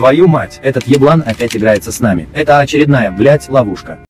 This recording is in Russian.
Твою мать, этот еблан опять играется с нами. Это очередная, блять, ловушка.